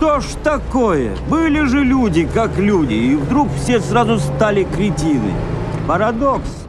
что ж такое? Были же люди, как люди, и вдруг все сразу стали кретины. Парадокс.